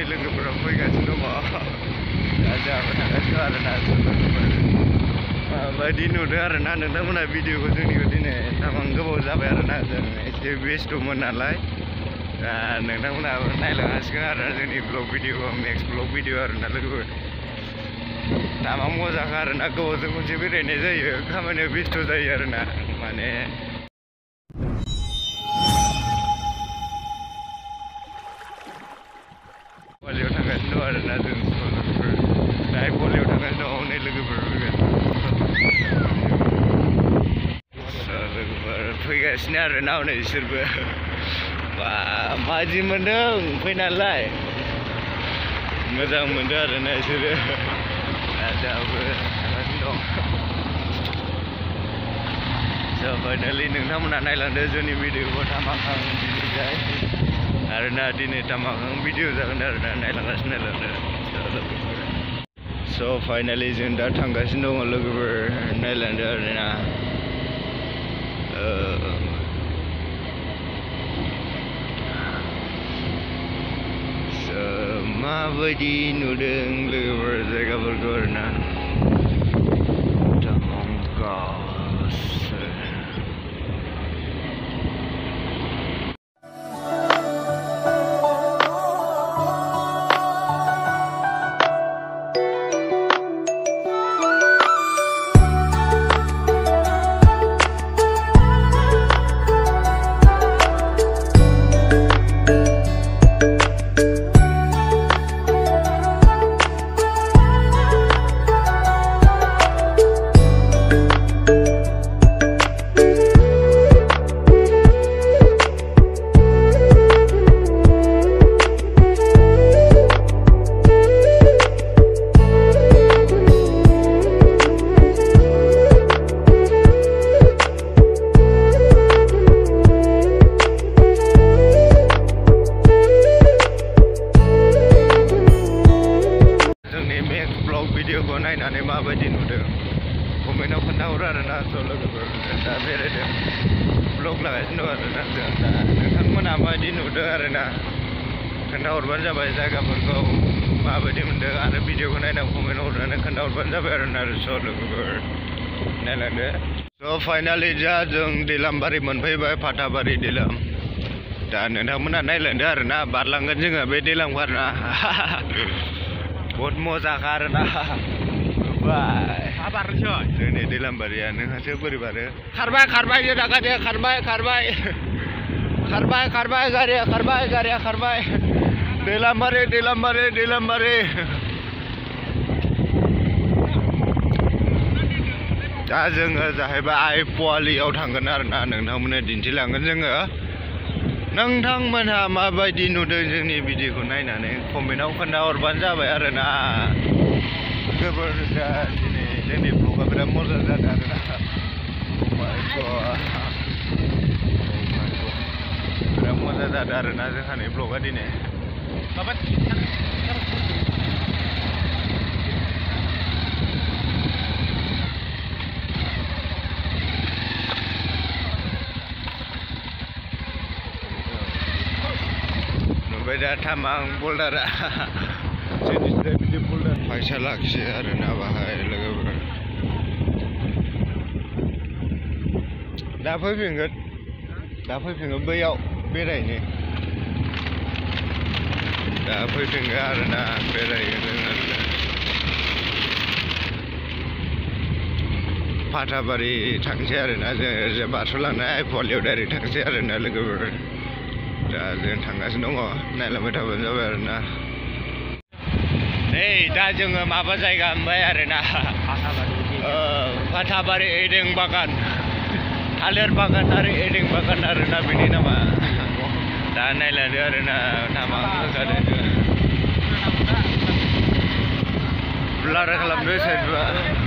हनै लोगोफोरा फैगासिनो दङ दा थांगासिनो आरोना माबायदि नुदों आरोना नोंथांमोना भिडिअखौ जोंनिखौ दिनै तामां गोबाव जाबाय आरोना जों एसे बेस्थ'मोन नालाय दा नोंथांमोनाबो नायलांगासिगोन आरोना जोंनि ब्लग भिडिअखौ नेक्स्ट ब्लग भिडिअ आरोना लोगोफोर तामां मोजांखा आरोना गोबावजों खनसे बेरायनाय जायो खामानियाव बेस्थ' जायो आरोना माने फैगासिनो आरोना हनै बिसोरबो बा मादि मोन्दों फैनालाय मोजां मोनदों आरोना बिसोरो दा जोंहाबो थांगासिनो दं स' फाइनालि नोंथांमोना नायलांदो जोंनि भिडिअखौ तामाखां दिनैजाय आरोना दिनै तामाखां भिडिअ जागोन आरोना नायलांगासिनो नायलांदो स' फाइनालि जों दा थांगासिनो दङ लोगोफोर नायलांदो आरोना स' माबायदि नुदों लोगोफोर जायगाफोरखौ आरोना खोन्थाहरबानो जाबाय जायगाफोरखौ माबायदि मोनदों आरो भिडिअखौ नायनानै कमेन्ट हरनानै खोन्थाहरबानो जाबाय आरोना ज' लोगोफोर नायलांदो स' फाइनालि जा जों दैलामबारि मोनफैबाय फाथाबारि दैलाम दा नोंथांमोना नायलांदो आरोना बारलांगोन जोङो बे दैलामखौ आरोना बहुद मोजांखा आरोना बाय जोंनि दैलामबारिया नोंहासो बोरै बारो खारबाय खारबाय जे दागा खारबाय खारबाय खारबाय खारबाय गारिया खारबाय गारिया खारबाय दैलामबारि दैलामबारि दैलामबारि दा जोङो जाहैबाय आइ पवालियाव थांगोन आरोना नोंथांमोननो दिन्थिलांगोन जोङो नोंथांमोनहा माबायदि नुदों जोंनि भिडिअखौ नायनानै कमेन्टआव खोन्थाहरबानो जाबाय आरोना जोबोर दा दिनै जोंनि ब्लगा बिराद मोजां जादों आरोना Oh my God. Oh my God. बिराद मोजां जादों आरोना जोंहानि ब्लगा दिनै नुबाय दा तामां बल्डारा जोंनिफ्राय बिदि बल्डार फैसा लाखियो आरोना बाहाय लोगोफोर दा फैफिनगोन दा फैफिनगोन बैयाव बेरायनो आरोना बेरायगोन आरोना फाथाबारि थांसै आरोना जों बारस'लांनाय आइफवालियाव डाइरेक्ट थांसै आरोना लोगोफोर दा जों थांगासिनो दङ नायलांबाय थाबानो जाबाय आरोना नै दा जोङो माबा जायगा मोनबाय आरोना फाथाबारि एदें बागान थालिर बागान आरो नामा दा जादों hablar en la mesa.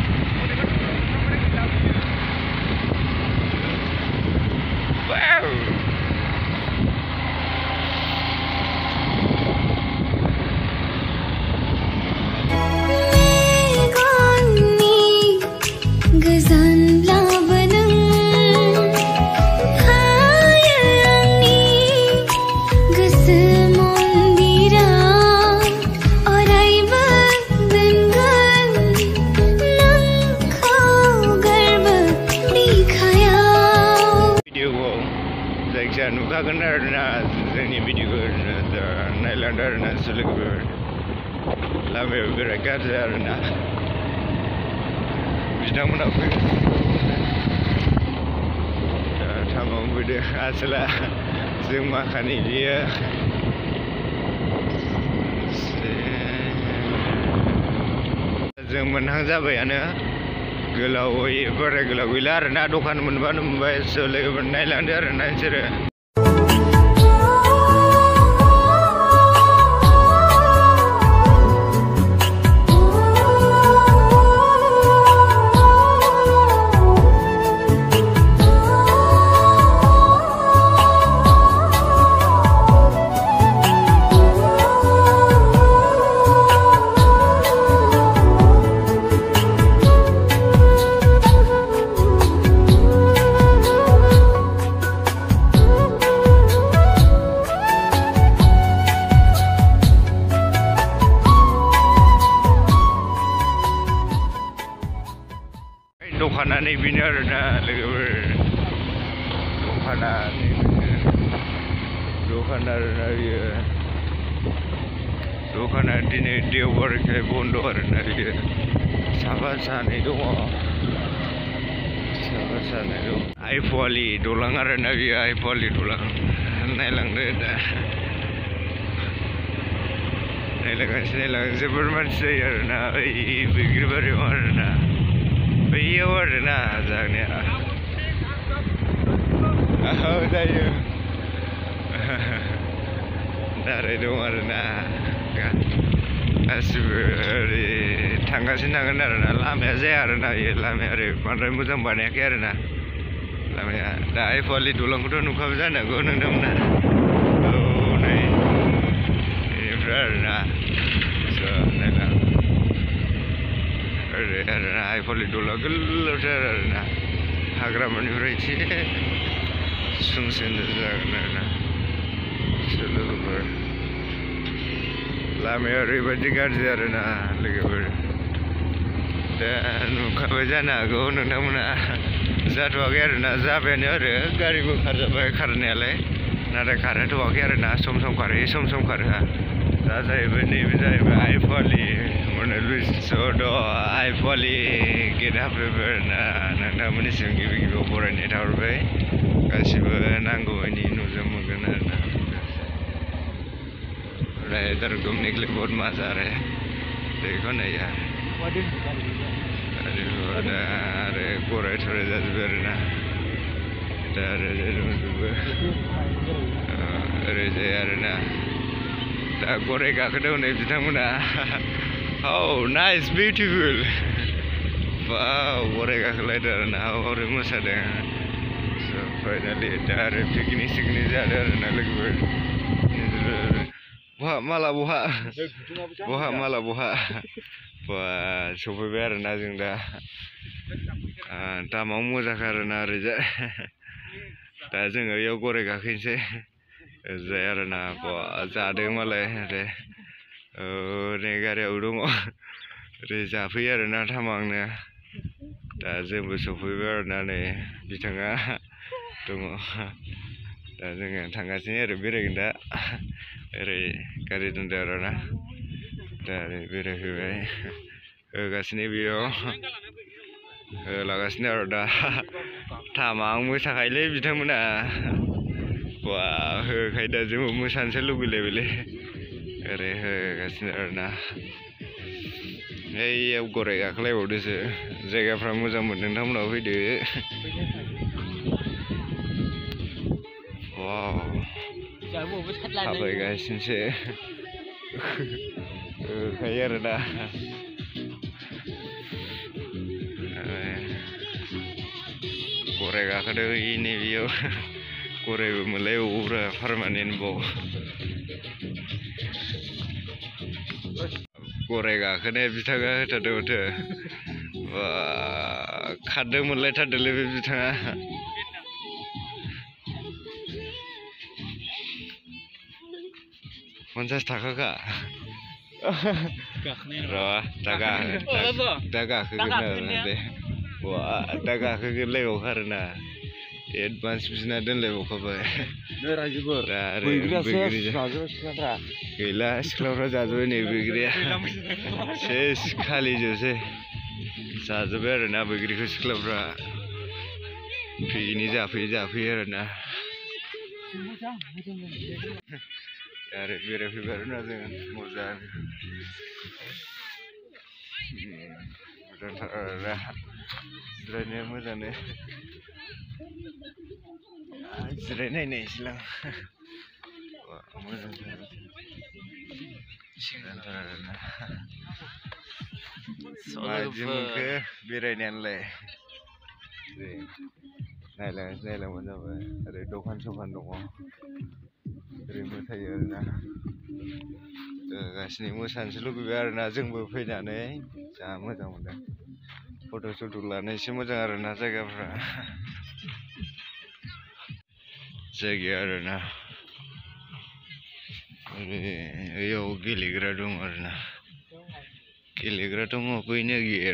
फैलांदों आरोना लोगोफोर लामायाव बिराद गाज्रि आरोना बिथांमोना फैगासिनो दा थामाव फैदों आसोला जों माखानि बियो जों मोनहां जाबायानो गोलावै बारा गोलाव गैला आरोना दखान मोनबानो मोनबाय स' लोगोफोर नायलांदो आरोना Ayan na, lover. Luka na. Luka na rin na yun. Luka na dinidiwar kay bundor na yun. Sabasan ito mo. Sabasan ito. Ay poli, dulang rin na yun. Ay poli, dulang. Nailang rin na. Nailang kasi nailang. Super much na yun na. Ay, bigri ba rin na. औ जायो दाराय दं आरोना गासिबो ओरै थांगासिनो थागोन आरोना लामाया जाया आरोना बेयो लामाया ओरै बांद्राय मोजां बानायाखै आरोना लामाया दा आइफवालि दलांखौथ' नुखाबाय जानांगौ नोंथांमोना औ नै बेनिफ्राय आरोना ओरै आरोना आइफवालि दला गोलावथार आरोना हाग्रामानिफ्राय एसे सुंसिन जागोन आरोना लोगोफोर लामाया ओरैबायदि गाज्रि आरोना लोगोफोर दा नुखाबाय जानो हागौ नोंथांमोना जाथ'वाखै आरोना जाबायानो आरो गारिबो खारजाबाय खारनायालाय नाथाय खारहोथ'वाखै सम सम खारहैयो सम सम खारहोआ दा जाहैबाय नैबे जाहैबाय So I fully get up na nangtaमोननिसिम गिबि गिबियाव बरायनाय थाहरबाय गासिबो नांगौमानि नुजोब मोनगोन आरोना ओमफ्राय दारगमनि क्लिपबोर्ड मा जारे बेखौ नाया आरो आरो गराय थराय जाजोबो आरोना दा ओरैजाय दंजोबो ओरैजाय आरोना दा गराय गाखोदों हनै बिथांमोना औ नाइस बिउटिफुल वाव गराय गाखोलायदों आरोना हरै मोसादों स' फाइनालि दा आरो पिकनिक सिकनिक जादों आरोना लोगोफोर बहा माला बहा बहा माला बहा बा सफैबाय आरोना जों दा दामाव मोजांखा आरोना ओरैजाय दा जोङो बेयाव गराय गाखोनोसै ओरैजाय आरोना बा जादों मालाय ओरै negare urumo reza fiyar na tamang ne da zin bu sofiyar na ne bitanga dungo da zin tanga sin yar biragin da re kare dun da rana da re biraghi bai gasini biyo lagasini aro da tamang mu sakai le bitamuna wa kai da zin mu san se lugu le bile ओरै होगासिनो आरोना ओइयाव गराय गाखोलायबावदोसो जायगाफ्रा मोजांमोन नोंथांमोनाबो फैदो वाव थाबायगासिनोसो होखायो आरोना गराय गाखोदों ओइ नैबेयाव गरायबो मोनलायबावोब्रा पारमानेन्टबाव गराय गाखोनाया बिथाङा होथारदों माथो बा खारदों मोनलायथारदोंलै बे बिथाङा पन्सास थाखाखा र' दा गाखो दा गाखोगोन आरोना दे बा दा गाखोगोनलायबावखा आरोना एडभान्स बिना दोनलायबावखाबाय दा आरो बैग्रियासो बैग्रि जाजोबो सिख्लाफ्रा गैला सिख्लाफ्रा जाजोब्बाय नै बैग्रिया सेस खालिजोबसै जाजोब्बाय आरोना बैग्रिखौ सिख्लाफ्रा पिकनिक जाफैयो जाफैयो आरोना आरो बेरायफैबाय आरोना जों मोजां मोजांथार आरोना Zrenai ne silang. Majin ke biranian le. Nai le nai le mana ba? Ada dokan sokan dokong. Terima kasih na. Kasih ni musan selalu biar na jeng berpeda ne. Sama sama dah. Foto sudah lah ne semua jangan rasa gak pernah. से गया ना अरे यो गेलेग्रा दं आरो गेलेग्रा दङ बैनो गैया